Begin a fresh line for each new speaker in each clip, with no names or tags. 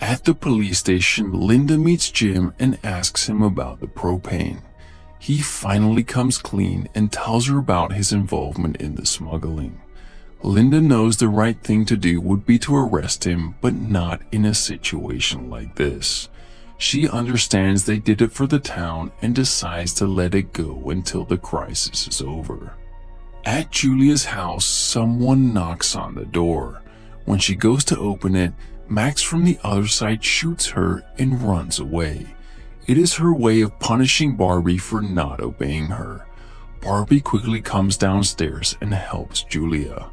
At the police station, Linda meets Jim and asks him about the propane. He finally comes clean and tells her about his involvement in the smuggling. Linda knows the right thing to do would be to arrest him, but not in a situation like this. She understands they did it for the town and decides to let it go until the crisis is over. At Julia's house, someone knocks on the door. When she goes to open it, Max from the other side shoots her and runs away. It is her way of punishing Barbie for not obeying her. Barbie quickly comes downstairs and helps Julia.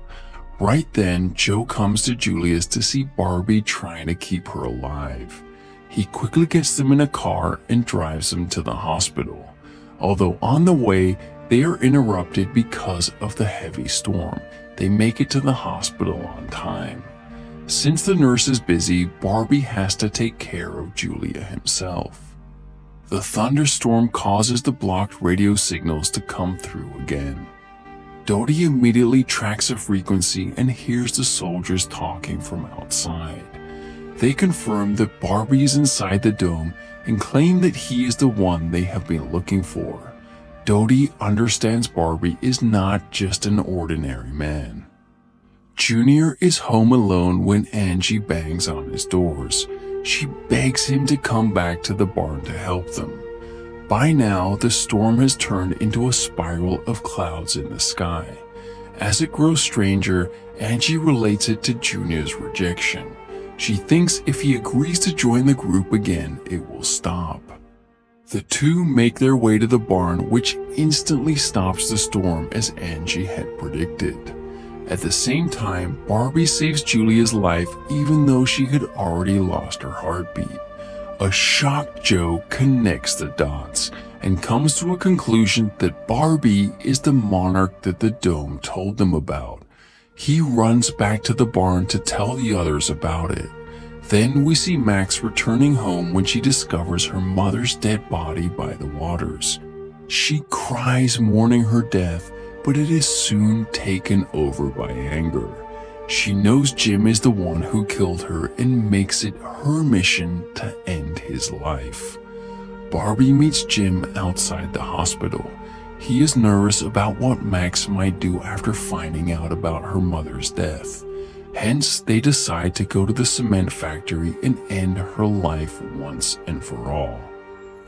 Right then, Joe comes to Julia's to see Barbie trying to keep her alive. He quickly gets them in a car and drives them to the hospital. Although on the way, they are interrupted because of the heavy storm. They make it to the hospital on time. Since the nurse is busy, Barbie has to take care of Julia himself. The thunderstorm causes the blocked radio signals to come through again. Dodee immediately tracks a frequency and hears the soldiers talking from outside. They confirm that Barbie is inside the dome and claim that he is the one they have been looking for. Dodee understands Barbie is not just an ordinary man. Junior is home alone when Angie bangs on his doors. She begs him to come back to the barn to help them. By now, the storm has turned into a spiral of clouds in the sky. As it grows stranger, Angie relates it to Junior's rejection. She thinks if he agrees to join the group again, it will stop. The two make their way to the barn, which instantly stops the storm as Angie had predicted. At the same time, Barbie saves Julia's life even though she had already lost her heartbeat. A shocked Joe connects the dots and comes to a conclusion that Barbie is the monarch that the dome told them about. He runs back to the barn to tell the others about it. Then we see Max returning home when she discovers her mother's dead body by the waters. She cries mourning her death, but it is soon taken over by anger. She knows Jim is the one who killed her and makes it her mission to end his life. Barbie meets Jim outside the hospital. He is nervous about what Max might do after finding out about her mother's death. Hence, they decide to go to the cement factory and end her life once and for all.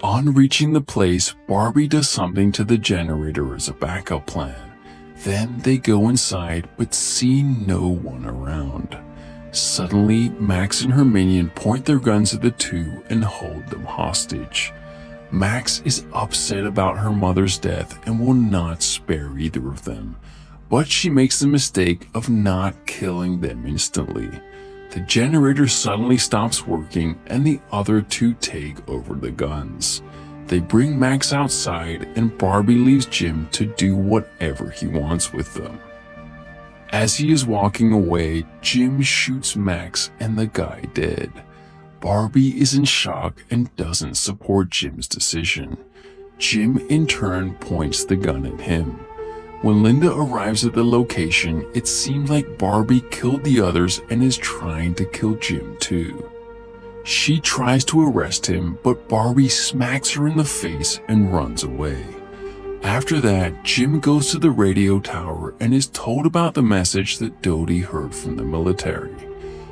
On reaching the place, Barbie does something to the generator as a backup plan. Then they go inside but see no one around. Suddenly, Max and her minion point their guns at the two and hold them hostage. Max is upset about her mother's death and will not spare either of them, but she makes the mistake of not killing them instantly. The generator suddenly stops working and the other two take over the guns. They bring Max outside and Barbie leaves Jim to do whatever he wants with them. As he is walking away, Jim shoots Max and the guy dead. Barbie is in shock and doesn't support Jim's decision. Jim in turn points the gun at him. When Linda arrives at the location, it seems like Barbie killed the others and is trying to kill Jim too. She tries to arrest him, but Barbie smacks her in the face and runs away. After that, Jim goes to the radio tower and is told about the message that Dodee heard from the military.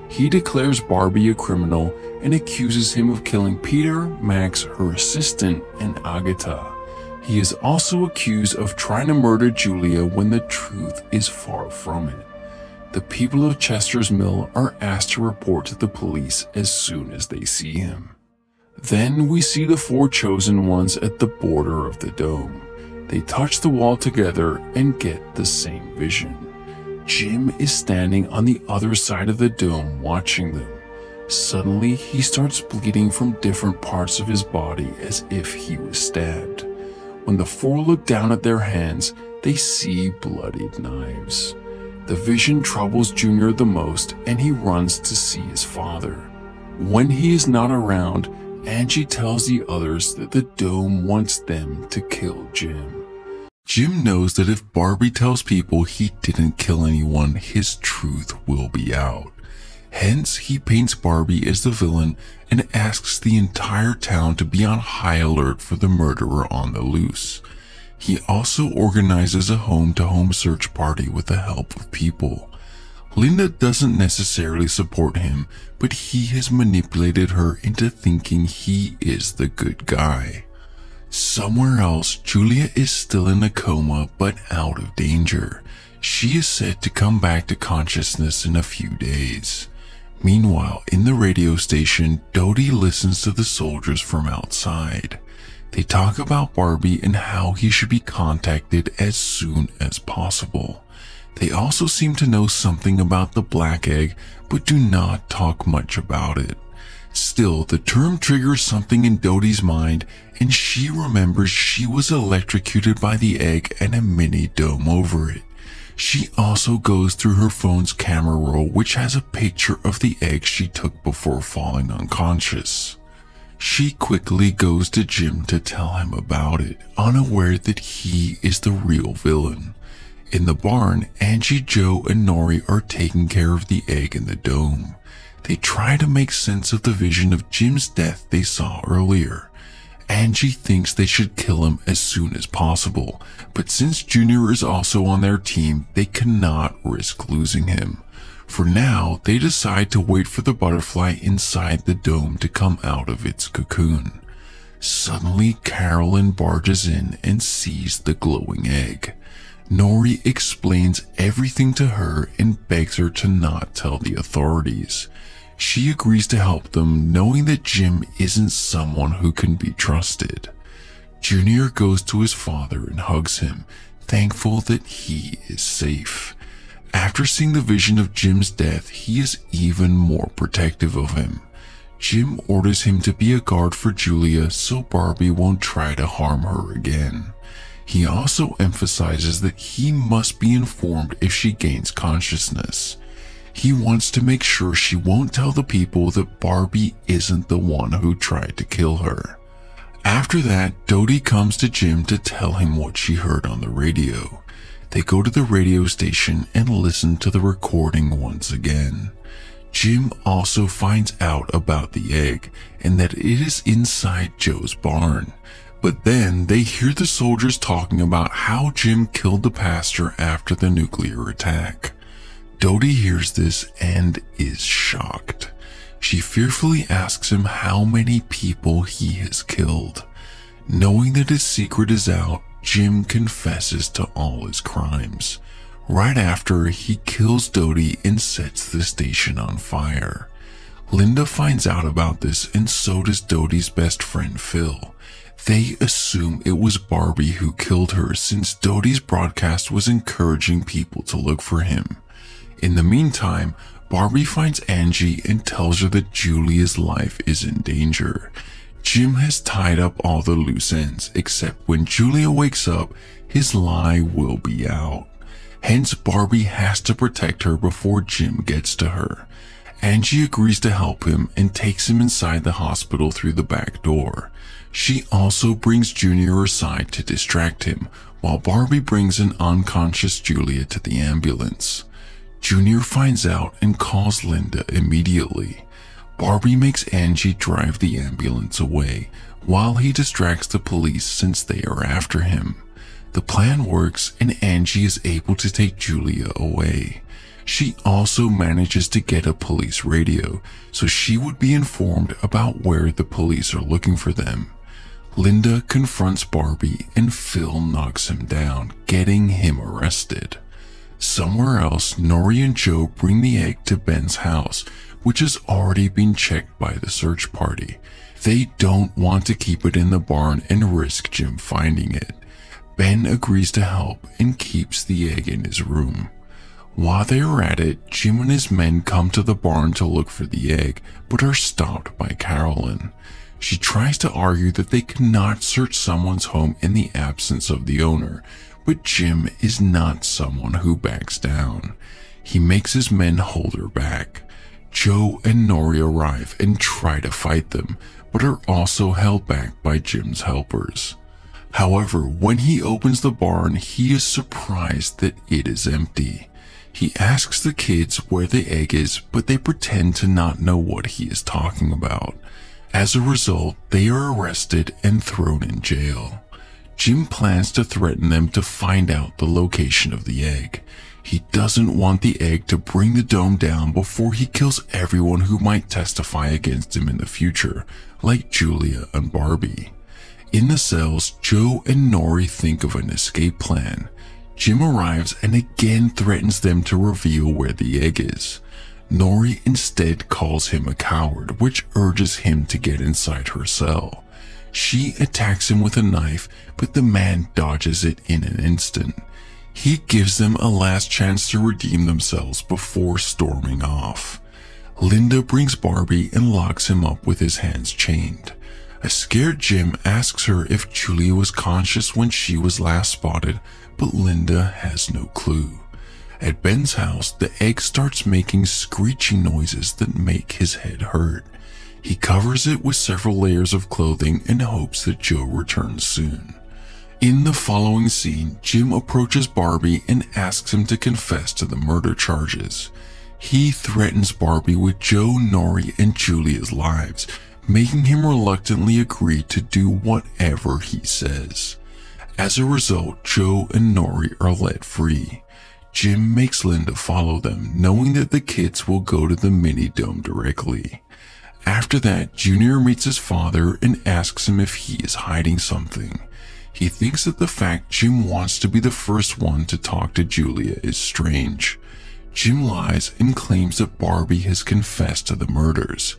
He declares Barbie a criminal and accuses him of killing Peter, Max, her assistant, and Agatha. He is also accused of trying to murder Julia when the truth is far from it. The people of Chester's Mill are asked to report to the police as soon as they see him. Then we see the four chosen ones at the border of the dome. They touch the wall together and get the same vision. Jim is standing on the other side of the dome watching them. Suddenly, he starts bleeding from different parts of his body as if he was stabbed. When the four look down at their hands, they see bloodied knives. The vision troubles Junior the most and he runs to see his father. When he is not around, Angie tells the others that the dome wants them to kill Jim. Jim knows that if Barbie tells people he didn't kill anyone, his truth will be out. Hence, he paints Barbie as the villain and asks the entire town to be on high alert for the murderer on the loose. He also organizes a home to home search party with the help of people. Linda doesn't necessarily support him, but he has manipulated her into thinking he is the good guy. Somewhere else, Julia is still in a coma but out of danger. She is said to come back to consciousness in a few days. Meanwhile, in the radio station, Dodee listens to the soldiers from outside. They talk about Barbie and how he should be contacted as soon as possible. They also seem to know something about the black egg, but do not talk much about it. Still, the term triggers something in Dodee's mind, and she remembers she was electrocuted by the egg and a mini dome over it. She also goes through her phone's camera roll, which has a picture of the egg she took before falling unconscious. She quickly goes to Jim to tell him about it, unaware that he is the real villain. In the barn, Angie, Joe, and Norrie are taking care of the egg in the dome. They try to make sense of the vision of Jim's death they saw earlier. Angie thinks they should kill him as soon as possible, but since Junior is also on their team, they cannot risk losing him. For now, they decide to wait for the butterfly inside the dome to come out of its cocoon. Suddenly, Carolyn barges in and sees the glowing egg. Norrie explains everything to her and begs her to not tell the authorities. She agrees to help them, knowing that Jim isn't someone who can be trusted. Junior goes to his father and hugs him, thankful that he is safe. After seeing the vision of Jim's death, he is even more protective of him. Jim orders him to be a guard for Julia so Barbie won't try to harm her again. He also emphasizes that he must be informed if she gains consciousness. He wants to make sure she won't tell the people that Barbie isn't the one who tried to kill her. After that, Dodee comes to Jim to tell him what she heard on the radio. They go to the radio station and listen to the recording once again. Jim also finds out about the egg and that it is inside Joe's barn. But then they hear the soldiers talking about how Jim killed the pastor after the nuclear attack. Dodee hears this and is shocked. She fearfully asks him how many people he has killed. Knowing that his secret is out, Jim confesses to all his crimes. Right after, he kills Dodee and sets the station on fire. Linda finds out about this and so does Dodee's best friend Phil. They assume it was Barbie who killed her since Dodee's broadcast was encouraging people to look for him. In the meantime, Barbie finds Angie and tells her that Julia's life is in danger. Jim has tied up all the loose ends, except when Julia wakes up, his lie will be out. Hence, Barbie has to protect her before Jim gets to her. Angie agrees to help him and takes him inside the hospital through the back door. She also brings Junior aside to distract him, while Barbie brings an unconscious Julia to the ambulance. Junior finds out and calls Linda immediately. Barbie makes Angie drive the ambulance away while he distracts the police since they are after him. The plan works and Angie is able to take Julia away. She also manages to get a police radio so she would be informed about where the police are looking for them. Linda confronts Barbie and Phil knocks him down, getting him arrested. Somewhere else, Norrie and Joe bring the egg to Ben's house, which has already been checked by the search party. They don't want to keep it in the barn and risk Jim finding it. Ben agrees to help and keeps the egg in his room. While they are at it, Jim and his men come to the barn to look for the egg, but are stopped by Carolyn. She tries to argue that they cannot search someone's home in the absence of the owner, but Jim is not someone who backs down. He makes his men hold her back. Joe and Norrie arrive and try to fight them, but are also held back by Jim's helpers. However, when he opens the barn, he is surprised that it is empty. He asks the kids where the egg is, but they pretend to not know what he is talking about. As a result, they are arrested and thrown in jail. Jim plans to threaten them to find out the location of the egg. He doesn't want the egg to bring the dome down before he kills everyone who might testify against him in the future, like Julia and Barbie. In the cells, Joe and Norrie think of an escape plan. Jim arrives and again threatens them to reveal where the egg is. Norrie instead calls him a coward, which urges him to get inside her cell. She attacks him with a knife, but the man dodges it in an instant. He gives them a last chance to redeem themselves before storming off. Linda brings Barbie and locks him up with his hands chained. A scared Jim asks her if Julia was conscious when she was last spotted, but Linda has no clue. At Ben's house, the egg starts making screeching noises that make his head hurt. He covers it with several layers of clothing and hopes that Joe returns soon. In the following scene, Jim approaches Barbie and asks him to confess to the murder charges. He threatens Barbie with Joe, Norrie, and Julia's lives, making him reluctantly agree to do whatever he says. As a result, Joe and Norrie are let free. Jim makes Linda follow them, knowing that the kids will go to the mini dome directly. After that, Junior meets his father and asks him if he is hiding something. He thinks that the fact Jim wants to be the first one to talk to Julia is strange. Jim lies and claims that Barbie has confessed to the murders.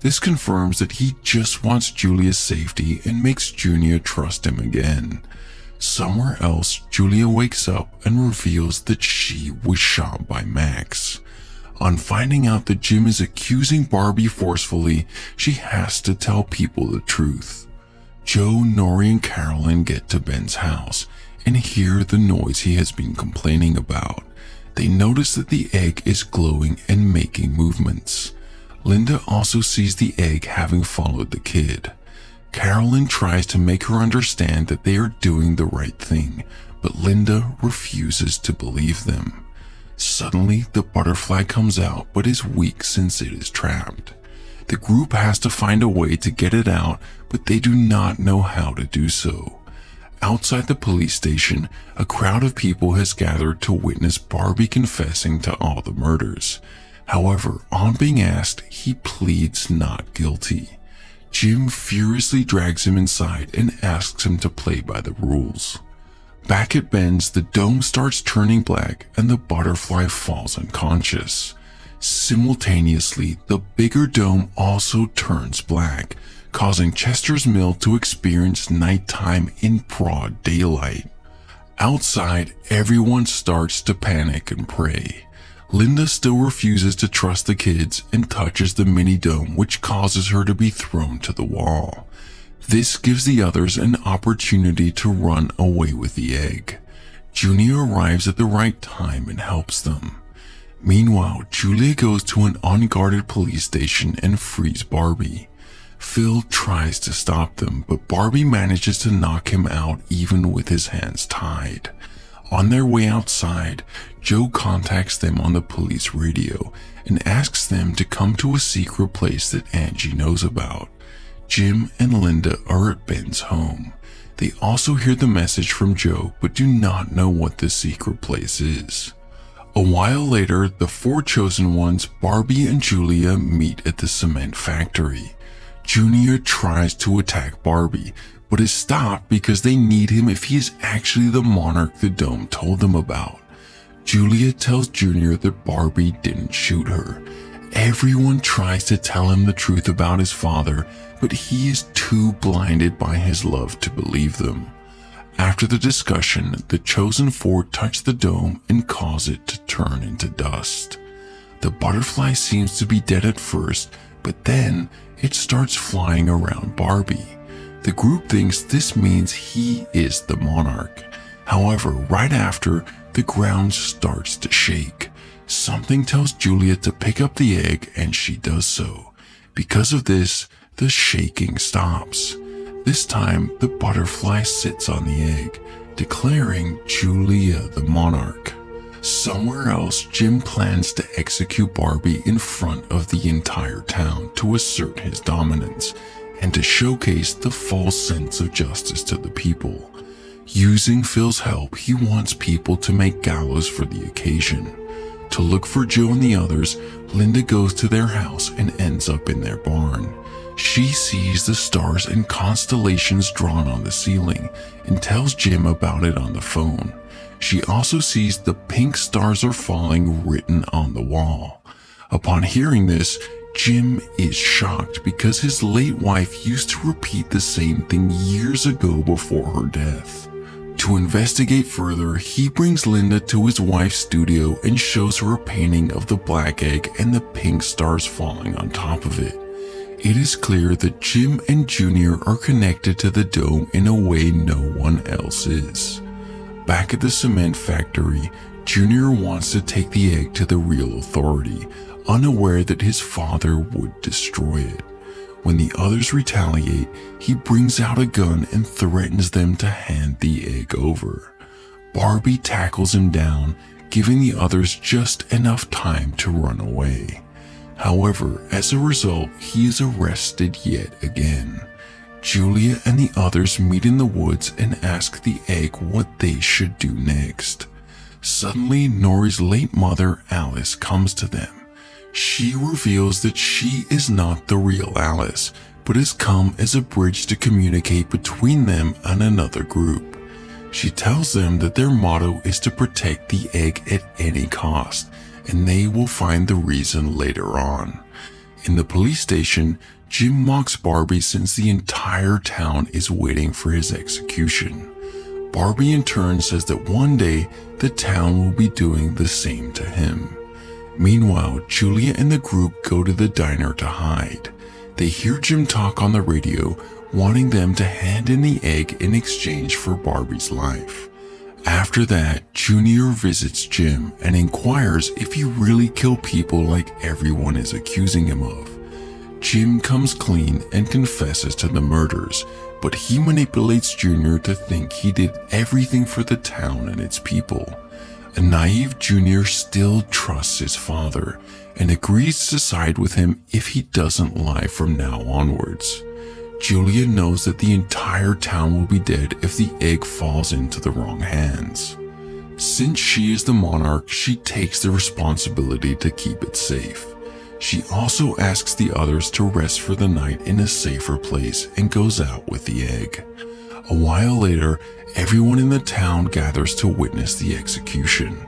This confirms that he just wants Julia's safety and makes Junior trust him again. Somewhere else, Julia wakes up and reveals that she was shot by Max. On finding out that Jim is accusing Barbie forcefully, she has to tell people the truth. Joe, Norrie, and Carolyn get to Ben's house and hear the noise he has been complaining about. They notice that the egg is glowing and making movements. Linda also sees the egg having followed the kid. Carolyn tries to make her understand that they are doing the right thing, but Linda refuses to believe them. Suddenly, the butterfly comes out but is weak since it is trapped. The group has to find a way to get it out, but they do not know how to do so. Outside the police station, a crowd of people has gathered to witness Barbie confessing to all the murders. However, on being asked, he pleads not guilty. Jim furiously drags him inside and asks him to play by the rules. Back at Ben's, the dome starts turning black and the butterfly falls unconscious. Simultaneously, the bigger dome also turns black, causing Chester's Mill to experience nighttime in broad daylight. Outside, everyone starts to panic and pray. Linda still refuses to trust the kids and touches the mini dome, which causes her to be thrown to the wall. This gives the others an opportunity to run away with the egg. Junior arrives at the right time and helps them. Meanwhile, Julia goes to an unguarded police station and frees Barbie. Phil tries to stop them, but Barbie manages to knock him out even with his hands tied. On their way outside, Joe contacts them on the police radio and asks them to come to a secret place that Angie knows about. Jim and Linda are at Ben's home. They also hear the message from Joe but do not know what the secret place is. A while later, the four chosen ones, Barbie and Julia, meet at the cement factory. Junior tries to attack Barbie, but is stopped because they need him if he is actually the monarch the dome told them about. Julia tells Junior that Barbie didn't shoot her. Everyone tries to tell him the truth about his father, but he is too blinded by his love to believe them. After the discussion, the chosen four touch the dome and cause it to turn into dust. The butterfly seems to be dead at first, but then it starts flying around Barbie. The group thinks this means he is the monarch. However, right after, the ground starts to shake. Something tells Julia to pick up the egg and she does so. Because of this, the shaking stops. This time, the butterfly sits on the egg, declaring Julia the monarch. Somewhere else, Jim plans to execute Barbie in front of the entire town to assert his dominance and to showcase the false sense of justice to the people. Using Phil's help, he wants people to make gallows for the occasion. To look for Joe and the others, Linda goes to their house and ends up in their barn. She sees the stars and constellations drawn on the ceiling and tells Jim about it on the phone. She also sees the pink stars are falling written on the wall. Upon hearing this, Jim is shocked because his late wife used to repeat the same thing years ago before her death. To investigate further, he brings Linda to his wife's studio and shows her a painting of the black egg and the pink stars falling on top of it. It is clear that Jim and Junior are connected to the dome in a way no one else is. Back at the cement factory, Junior wants to take the egg to the real authority, unaware that his father would destroy it. When the others retaliate, he brings out a gun and threatens them to hand the egg over. Barbie tackles him down, giving the others just enough time to run away. However, as a result, he is arrested yet again. Julia and the others meet in the woods and ask the egg what they should do next. Suddenly, Norrie's late mother, Alice, comes to them. She reveals that she is not the real Alice, but has come as a bridge to communicate between them and another group. She tells them that their motto is to protect the egg at any cost, and they will find the reason later on. In the police station, Jim mocks Barbie since the entire town is waiting for his execution. Barbie in turn says that one day the town will be doing the same to him. Meanwhile, Julia and the group go to the diner to hide. They hear Jim talk on the radio, wanting them to hand in the egg in exchange for Barbie's life. After that, Junior visits Jim and inquires if he really killed people like everyone is accusing him of. Jim comes clean and confesses to the murders, but he manipulates Junior to think he did everything for the town and its people. A naive Junior still trusts his father and agrees to side with him if he doesn't lie from now onwards. Julia knows that the entire town will be dead if the egg falls into the wrong hands. Since she is the monarch, she takes the responsibility to keep it safe. She also asks the others to rest for the night in a safer place and goes out with the egg. A while later, everyone in the town gathers to witness the execution.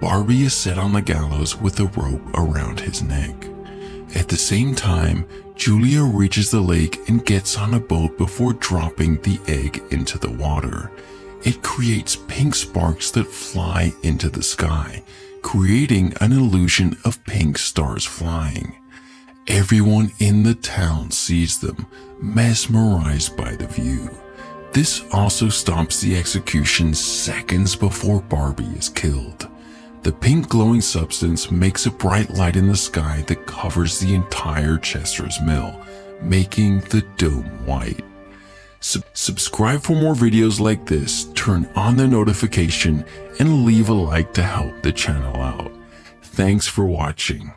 Barbie is set on the gallows with a rope around his neck. At the same time, Julia reaches the lake and gets on a boat before dropping the egg into the water. It creates pink sparks that fly into the sky, creating an illusion of pink stars flying. Everyone in the town sees them, mesmerized by the view. This also stops the execution seconds before Barbie is killed. The pink glowing substance makes a bright light in the sky that covers the entire Chester's Mill, making the dome white. Sub subscribe for more videos like this, turn on the notification, and leave a like to help the channel out. Thanks for watching.